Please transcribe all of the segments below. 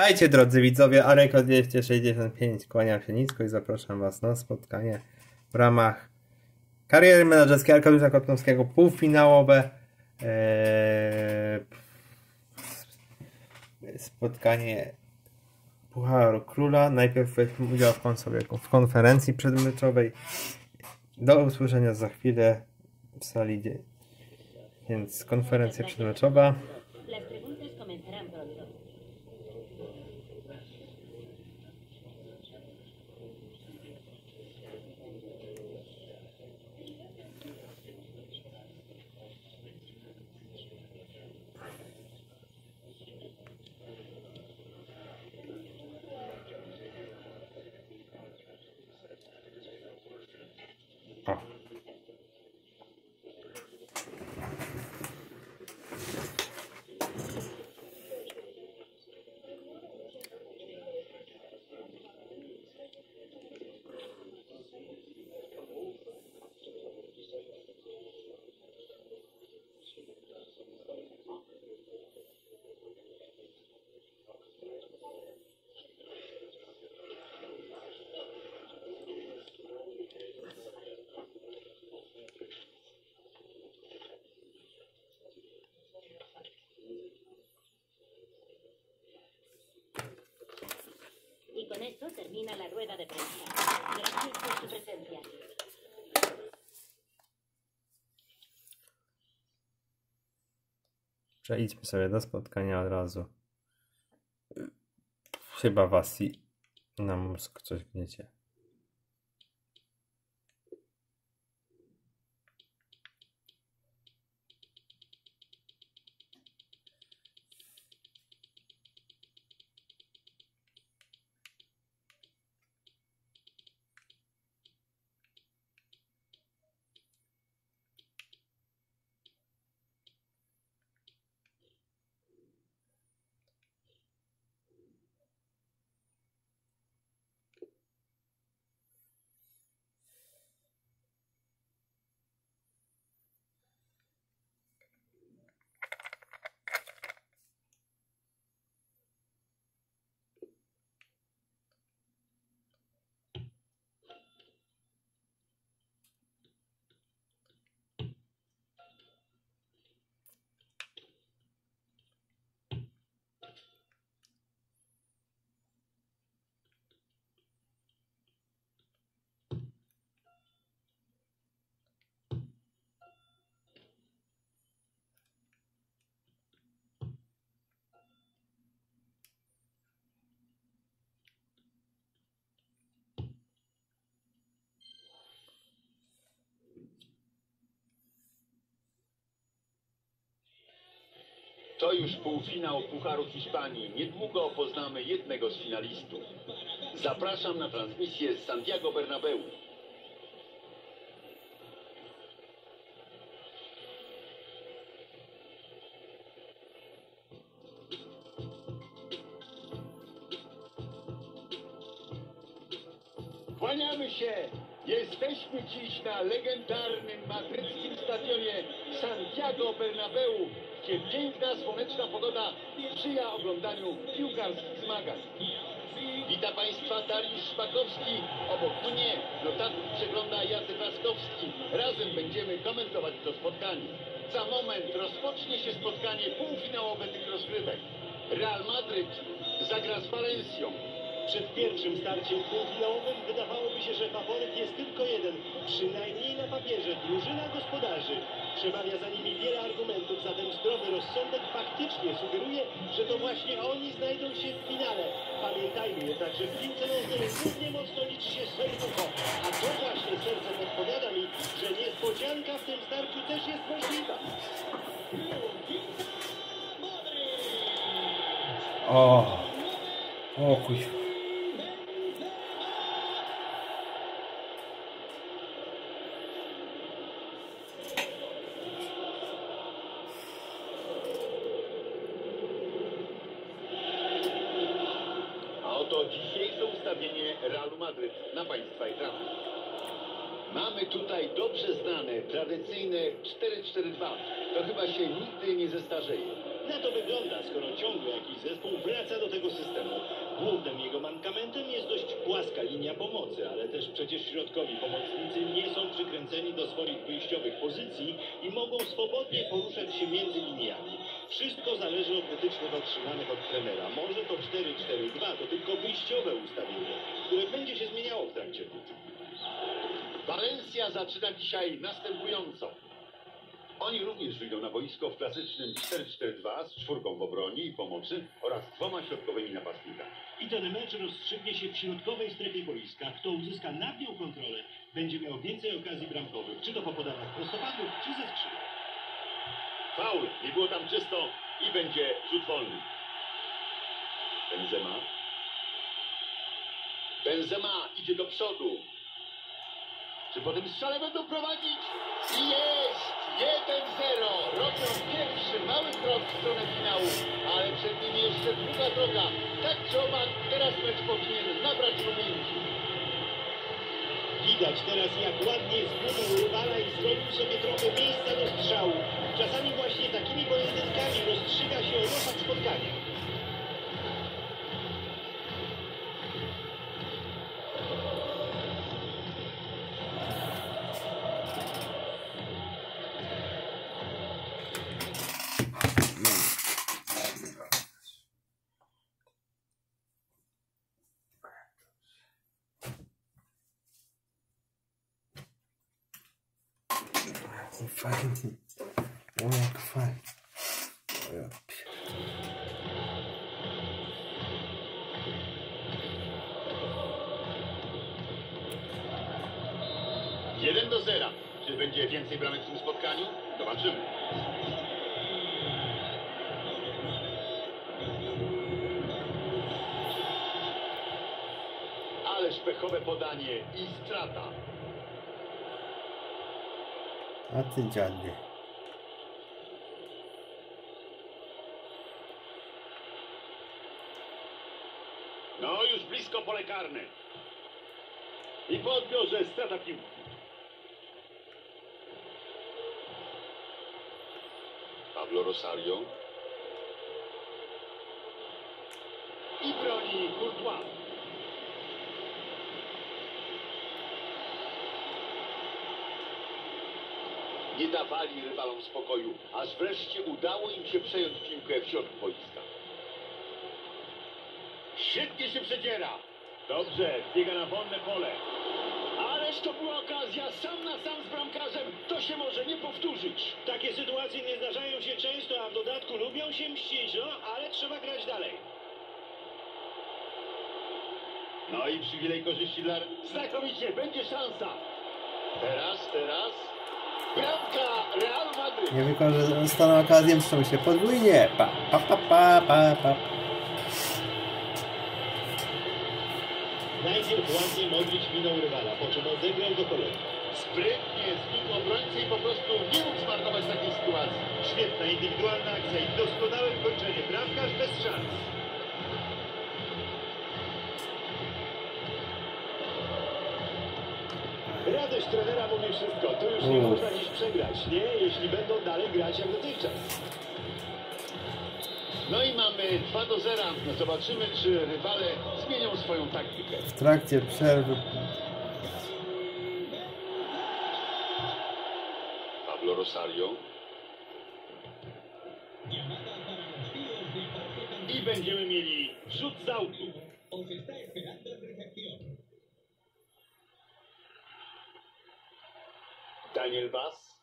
Witajcie drodzy widzowie, Areko 265, kłaniam się nisko i zapraszam was na spotkanie w ramach kariery menedżerskiej Arkadiusza Kotnowskiego, półfinałowe eee, spotkanie Pucharu Króla. Najpierw weźmy udział w, w konferencji przedmeczowej. Do usłyszenia za chwilę w sali, więc konferencja przedmeczowa. Esto termina la rueda de prensa. Gracias por su presencia. Przejdźmy sobie do spotkania od razu. Chyba was i na mózg coś gniecie. To już półfinał Pucharu Hiszpanii. Niedługo poznamy jednego z finalistów. Zapraszam na transmisję z Santiago Bernabeu. Kłaniamy się! Jesteśmy dziś na legendarnym madryckim stadionie Santiago Bernabeu, gdzie piękna, słoneczna pogoda sprzyja oglądaniu piłkarskich zmagań. Witam Państwa Dariusz Szpakowski, obok mnie notatnik przegląda Jacek Laskowski. Razem będziemy komentować to spotkanie. Za moment rozpocznie się spotkanie półfinałowe tych rozgrywek. Real Madryt zagra z Valencją. Przed pierwszym starciem półfinałowym wydawałoby się, że faworyt jest tylko jeden, przynajmniej na papierze, drużyna gospodarzy. Przemawia za nimi wiele argumentów, zatem zdrowy rozsądek faktycznie sugeruje, że to właśnie oni znajdą się w finale. Pamiętajmy jednak, że w piłce nożnej równie mocno liczy się serducho, a to właśnie serce podpowiada mi, że niespodzianka w tym starciu też jest możliwa. O! O kuźwa. Realu Madryt na Państwa ekrany. Mamy tutaj dobrze znane, tradycyjne 4-4-2. To chyba się nigdy nie zestarzeje. Na to wygląda, skoro ciągle jakiś zespół wraca do tego systemu. Głównym jego mankamentem jest dość płaska linia pomocy, ale też przecież środkowi pomocnicy nie są przykręceni do swoich wyjściowych pozycji i mogą swobodnie poruszać się między liniami. Wszystko zależy od wytycznych otrzymanych od trenera. Może to 4-4-2 to tylko wyjściowe ustawienie, które będzie się zmieniało w trakcie gry. Valencia zaczyna dzisiaj następująco. Oni również wyjdą na boisko w klasycznym 4-4-2 z czwórką w obronie i pomocy oraz dwoma środkowymi napastnikami. I ten mecz rozstrzygnie się w środkowej strefie boiska. Kto uzyska nad nią kontrolę, będzie miał więcej okazji bramkowych, czy to po podaniach prostopadłych, czy ze skrzyni. Faul, nie było tam czysto i będzie rzut wolny. Benzema. Benzema idzie do przodu. Czy po tym strzale będą prowadzić? I jest! 1-0. Robią pierwszy mały krok w stronę finału, ale przed nimi jeszcze długa droga. Tak czy owak, teraz mecz powinien nabrać rumienki. Widać teraz, jak ładnie zgubił rywala i zrobił sobie trochę miejsca do strzału. Czasami właśnie takimi pojedynkami rozstrzyga się o losach spotkania. Więcej bramek w tym spotkaniu? Zobaczymy. Ależ pechowe podanie i strata. A ty dziadzie. No już blisko pole karne. I po odbiorze strata piłki. Pablo Rosario. I broni Courtois. Nie dawali rywalom spokoju, aż wreszcie udało im się przejąć piłkę w środku boiska. Świetnie się przedziera. Dobrze, biega na wolne pole. Ależ to była okazja, sam na sam z bramkarzem. To się może nie powtórzyć. Takie sytuacje nie zdarzają się często, a w dodatku lubią się mścić, no ale trzeba grać dalej. No i przywilej korzyści dla... Znakomicie, będzie szansa. Teraz, teraz... Bramka Real Madryt. Nie wykorzystaną okazję muszą się podwójnie. Pa, pa, pa, pa, pa, pa. Najpierw ładnie Modric minął rywala, po czym odegrał do kolegi. Sprytnie zbił obrońcę i po prostu nie mógł zmarnować takiej sytuacji. Świetna indywidualna akcja i doskonałe wykończenie. Bramkarz bez szans. Radość trenera mówi wszystko. Tu już nie Uff. można dziś przegrać, nie? Jeśli będą dalej grać jak dotychczas. No i mamy 2 do 0. No zobaczymy, czy rywale zmienią swoją taktykę. W trakcie przerwy Rosario. I będziemy mieli rzut z autu. Daniel Vaz.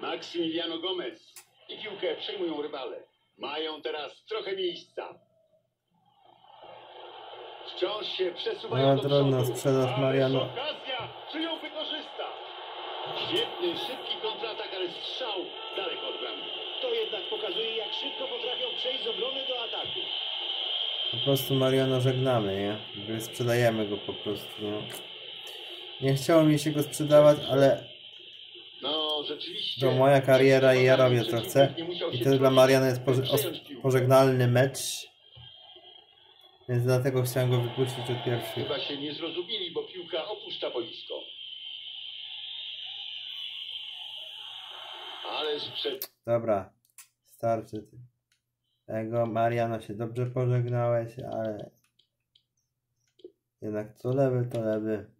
Maximiliano Gomez. I piłkę przejmują rywale. Mają teraz trochę miejsca. Wciąż się przesuwają No, do sprzedaż Mariano. okazja, czy ją wykorzysta? Świetny, szybki kontratak, ale strzał daleko od bramki. To jednak pokazuje, jak szybko potrafią przejść z obrony do ataku. po prostu Mariano żegnamy, nie? Sprzedajemy go po prostu, no. Nie chciało mi się go sprzedawać, ale No, rzeczywiście. to moja kariera i ja robię co chcę. I to dla Mariana jest poże pożegnalny mecz. Więc dlatego chciałem go wypuścić od pierwszych. Chyba się nie zrozumieli, bo piłka opuszcza boisko. Dobra, starczy ty- tego. Mariano się dobrze pożegnałeś, ale Jednak co lewy, to lewy.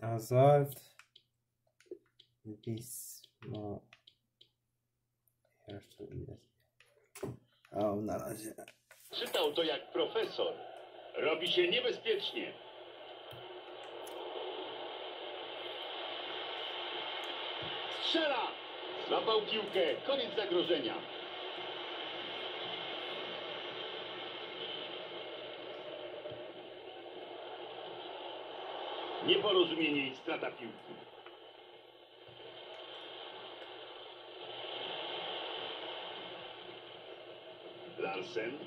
Azort. Pismo. Jeszcze jest. O, na razie. Czytał to jak profesor. Robi się niebezpiecznie. Strzela! Złapał piłkę. Koniec zagrożenia. Nieporozumienie i strata piłki. Larsen.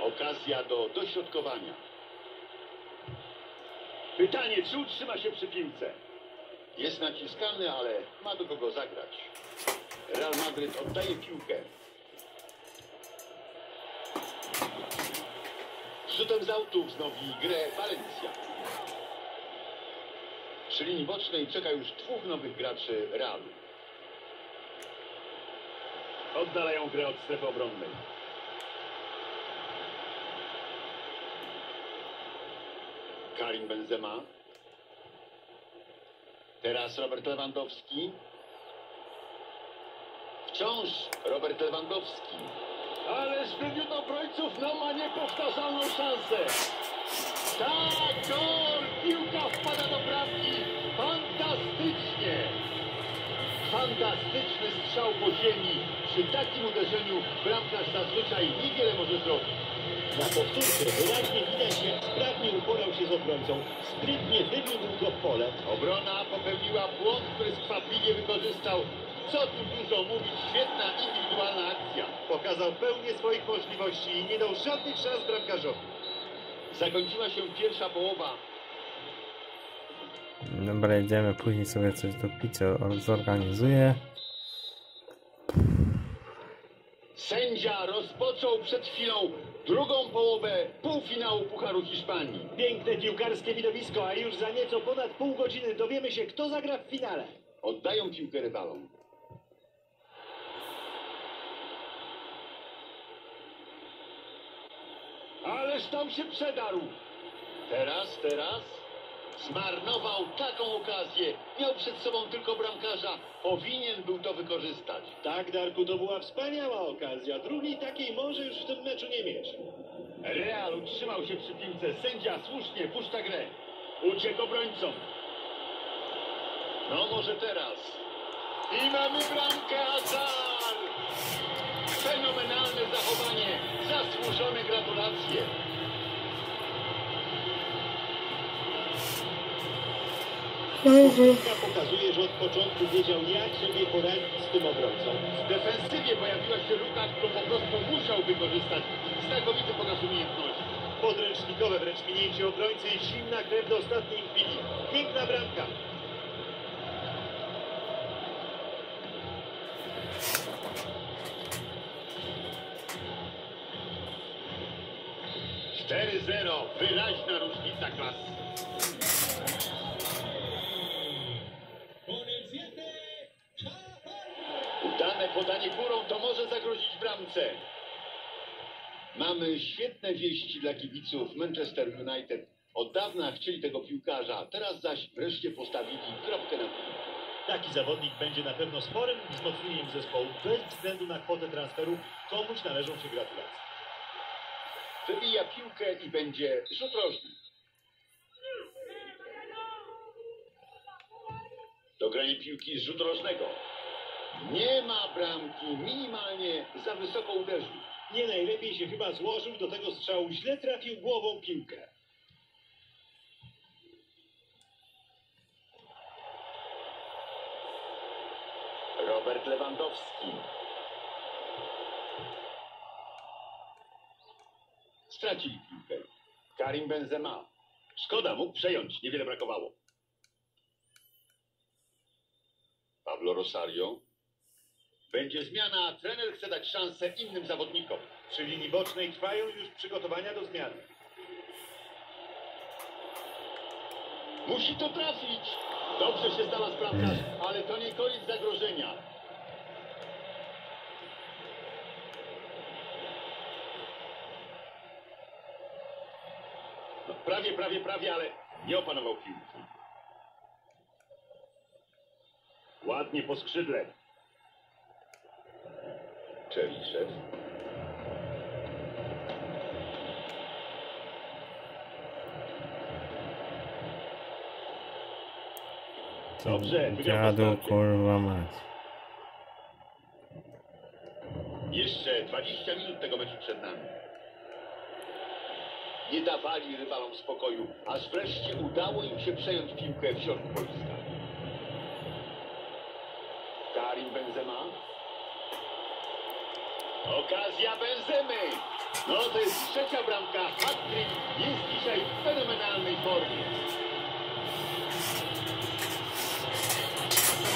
Okazja do dośrodkowania. Pytanie, czy utrzyma się przy piłce? Jest naciskany, ale ma do kogo zagrać. Real Madryt oddaje piłkę. Rzutem z autu wznowi grę Valencia. Przy linii bocznej czeka już dwóch nowych graczy Realu. Oddalają grę od strefy obronnej. Karim Benzema. Teraz Robert Lewandowski. Wciąż Robert Lewandowski. Ale wywiódł obrońców, no ma niepowtarzalną szansę. Tak, gol! Piłka wpada do bramki. Fantastycznie! Fantastyczny strzał po ziemi. Przy takim uderzeniu bramkarz zazwyczaj niewiele może zrobić. Na powtórce wyraźnie widać, jak sprawnie uporał się z obrońcą. Sprytnie wybiegł go w pole. Obrona popełniła błąd, który skwapliwie wykorzystał. Co tu dużo mówić, świetna indywidualna akcja. Pokazał pełnię swoich możliwości i nie dał żadnych szans bramkarzowi. Zakończyła się pierwsza połowa. Dobra, jedziemy, później sobie coś do picia zorganizuję. Sędzia rozpoczął przed chwilą drugą połowę półfinału Pucharu Hiszpanii. Piękne piłkarskie widowisko, a już za nieco ponad pół godziny dowiemy się, kto zagra w finale. Oddają piłkę rywalom. Ależ tam się przedarł. Teraz, teraz zmarnował taką okazję. Miał przed sobą tylko bramkarza. Powinien był to wykorzystać. Tak, Darku, to była wspaniała okazja. Drugiej takiej może już w tym meczu nie mieć. Real utrzymał się przy piłce. Sędzia słusznie puszcza grę. Uciekł obrońcom. No może teraz. I mamy bramkę! Fenomenalne zachowanie. Zasłużone gratulacje. Powtórka pokazuje, że od początku wiedział, jak sobie poradzić z tym obrońcą. W defensywie pojawiła się luka, którą po prostu musiał wykorzystać. Znakomity pokaz umiejętności. Podręcznikowe wręcz minięcie obrońcy i zimna krew do ostatniej chwili. Piękna bramka. Udane podanie górą to może zagrozić bramce. Mamy świetne wieści dla kibiców Manchester United. Od dawna chcieli tego piłkarza, teraz zaś wreszcie postawili kropkę na piłkę. Taki zawodnik będzie na pewno sporym wzmocnieniem zespołu. Bez względu na kwotę transferu komuś należą się gratulacje. Wybija piłkę i będzie rzut rożny. Dogranie piłki z rzut rożnego. Nie ma bramki, minimalnie za wysoko uderzył. Nie najlepiej się chyba złożył do tego strzału. Źle trafił głową piłkę. Robert Lewandowski. Stracili piłkę. Karim Benzema. Szkoda, mógł przejąć, niewiele brakowało. Pablo Rosario. Będzie zmiana, trener chce dać szansę innym zawodnikom. Przy linii bocznej trwają już przygotowania do zmiany. Musi to trafić. Dobrze się znalazł bramkarz, ale to nie koniec zagrożenia. No, prawie, prawie, prawie, ale nie opanował piłki. Ładnie po skrzydle. Czerniszew. Dobrze, wygrał Dziadu, kurwa mać. Jeszcze 20 minut tego meczu przed nami. Nie dawali rywalom spokoju, aż wreszcie udało im się przejąć piłkę w środku boiska. Karim Benzema. Okazja Benzemy. No to jest trzecia bramka. Hat-trick jest dzisiaj w fenomenalnej formie.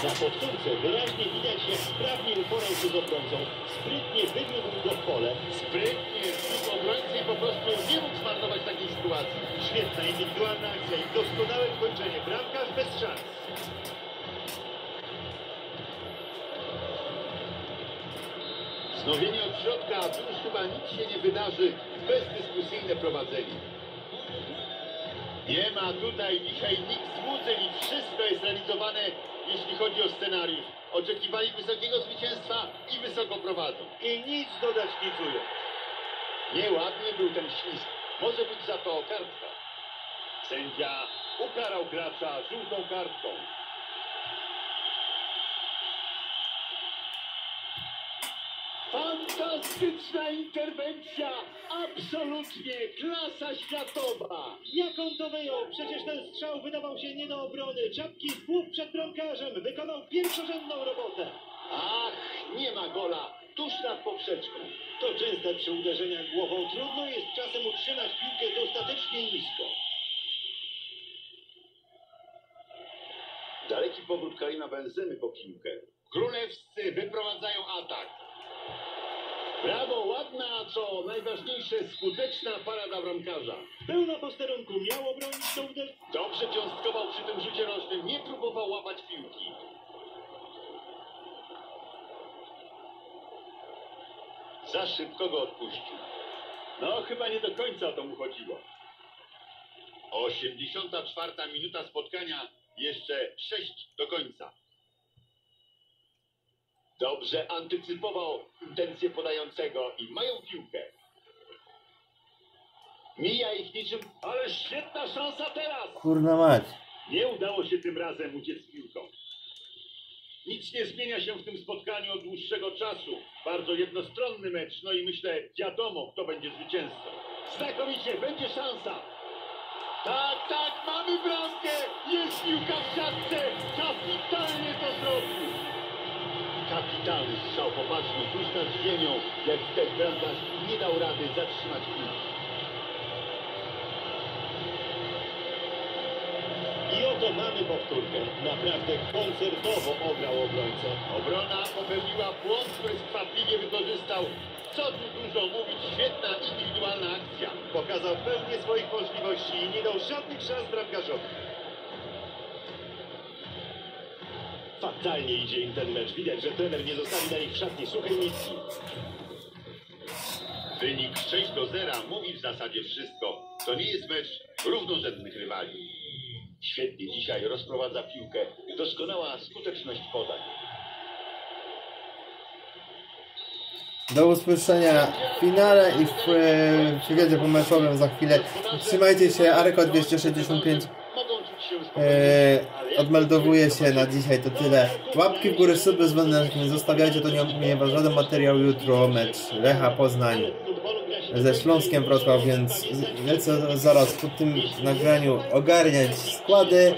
Na powtórce wyraźnie widać, jak sprawnie uporał się z obrońcą. Sprytnie wywiódł go w pole. Sprytnie zbił obrońcy po prostu nie mógł zmarnować takiej sytuacji. Świetna indywidualna akcja i doskonałe kończenie. Bramkarz bez szans. Wznowienie od środka, tu już chyba nic się nie wydarzy. Bezdyskusyjne prowadzenie. Nie ma tutaj dzisiaj nikt złudzeń i wszystko jest realizowane, jeśli chodzi o scenariusz. Oczekiwali wysokiego zwycięstwa i wysoko prowadzą. I nic dodać nie czują. Nieładny był ten ślizg. Może być za to kartka. Sędzia ukarał gracza żółtą kartką. Fantastyczna interwencja! Absolutnie klasa światowa! Jak on to wyjął? Przecież ten strzał wydawał się nie do obrony. Czapki w głów przed bramkarzem. Wykonał pierwszorzędną robotę. Ach, nie ma gola tuż nad poprzeczką. To częste przy uderzeniach głową. Trudno jest czasem utrzymać piłkę dostatecznie nisko. Daleki powrót Karima Benzemy po piłkę. Królewscy wyprowadzają atak. Brawo, ładna, co najważniejsze, skuteczna parada bramkarza. Był na posterunku, miał obronić to uderzenie. Dobrze cząstkował przy tym rzucie rocznym, nie próbował łapać piłki. Za szybko go odpuścił. No, chyba nie do końca o to mu chodziło. 84 minuta spotkania, jeszcze 6 do końca. Dobrze antycypował intencje podającego i mają piłkę. Mija ich niczym, ale świetna szansa teraz! Kurna mać. Nie udało się tym razem uciec z piłką. Nic nie zmienia się w tym spotkaniu od dłuższego czasu. Bardzo jednostronny mecz, no i myślę, wiadomo, kto będzie zwycięzcą. Znakomicie, będzie szansa. Tak, tak, mamy bramkę! Jest piłka w siatce! Kapitalnie to zrobił! Kapitalny strzał, popatrzmy, tuż nad ziemią, jak widać bramkarz nie dał rady zatrzymać piłki. I oto mamy powtórkę. Naprawdę koncertowo ograł obrońcę. Obrona popełniła błąd, który skwapliwie wykorzystał. Co tu dużo mówić, świetna indywidualna akcja. Pokazał pełnię swoich możliwości i nie dał żadnych szans bramkarzowi. Fatalnie idzie im ten mecz. Widać, że trener nie zostawi na nich w szatni suchej nitki. Wynik 6 do 0 mówi w zasadzie wszystko. To nie jest mecz równorzędnych rywali. Świetnie dzisiaj rozprowadza piłkę. Doskonała skuteczność podań. Do usłyszenia w finale i w, e, wywiadzie pomeczowym za chwilę. Trzymajcie się, Areko 265 Mogą czuć się spokojnie. Odmeldowuje się na dzisiaj to tyle. Łapki w górę, suby z nie zostawiajcie, to nie opłynie żaden materiał jutro, mecz Lecha Poznań ze Śląskiem Wrocław, więc lecę zaraz po tym nagraniu ogarniać składy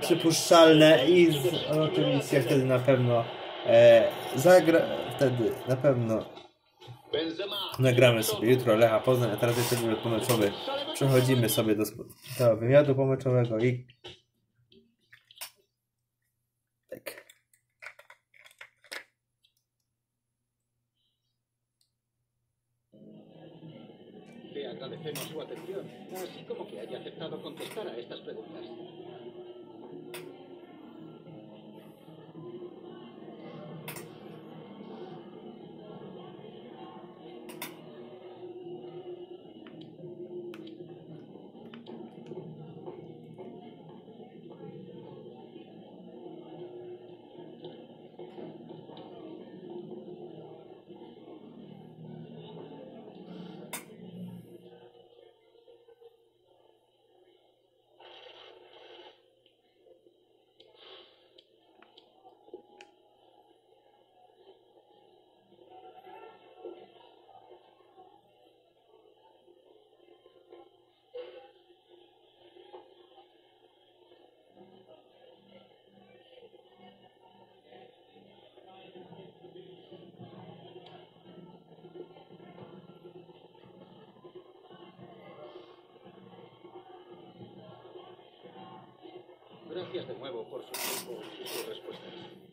przypuszczalne i z, oczywiście wtedy na pewno e, zagra, wtedy na pewno nagramy sobie jutro Lecha Poznań, a teraz jeszcze pomeczowy. Przechodzimy sobie do, do wywiadu pomeczowego i agradecemos su atención, así como que haya aceptado contestar a estas preguntas. Gracias de nuevo por su tiempo y sus respuestas.